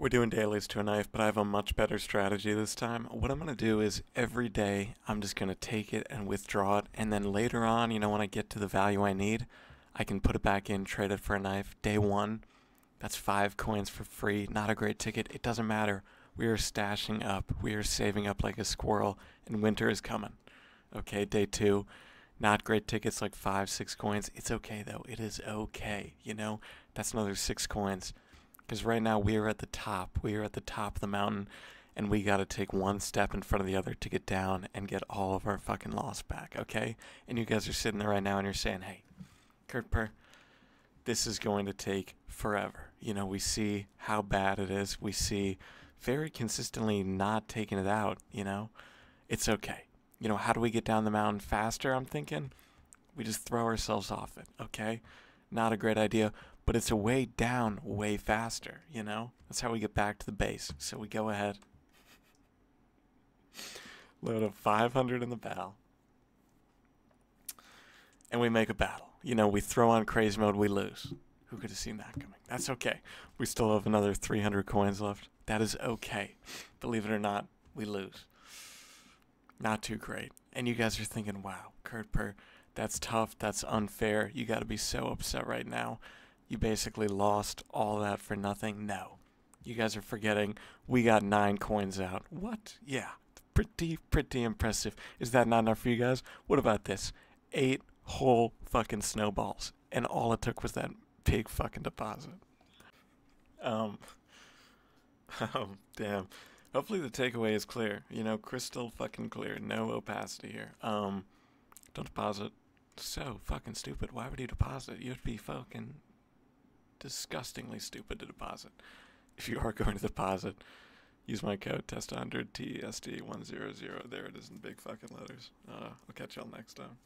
We're doing dailies to a knife, but I have a much better strategy this time. What I'm going to do is every day I'm just going to take it and withdraw it, and then later on, you know, when I get to the value I need, I can put it back in, trade it for a knife. Day one, that's five coins for free. Not a great ticket. It doesn't matter. We are stashing up. We are saving up like a squirrel, and winter is coming. Okay, day two, not great tickets like five, six coins. It's okay though. It is okay. You know, that's another six coins. Because right now we are at the top. We are at the top of the mountain, and we got to take one step in front of the other to get down and get all of our fucking loss back, okay? And you guys are sitting there right now and you're saying, hey, CurtPur, this is going to take forever. You know, we see how bad it is. We see very consistently not taking it out, you know? It's okay. You know, how do we get down the mountain faster? I'm thinking we just throw ourselves off it, okay? Not a great idea, but it's a way down way faster, you know? That's how we get back to the base. So we go ahead, load a 500 in the battle, and we make a battle. You know, we throw on crazy mode, we lose. Who could have seen that coming? That's okay. We still have another 300 coins left. That is okay. Believe it or not, we lose. Not too great. And you guys are thinking, wow, CurtPur, that's tough. That's unfair. You got to be so upset right now you basically lost all that for nothing. No. You guys are forgetting we got nine coins out. What? Yeah. Pretty, pretty impressive. Is that not enough for you guys? What about this? Eight whole fucking snowballs. And all it took was that big fucking deposit. Um, um, damn. Hopefully the takeaway is clear. You know, crystal fucking clear. No opacity here. Um, don't deposit. So fucking stupid. Why would you deposit? You'd be fucking disgustingly stupid to deposit. If you are going to deposit, use my code test100 TSD100. There it is in big fucking letters. Uh, I'll catch y'all next time.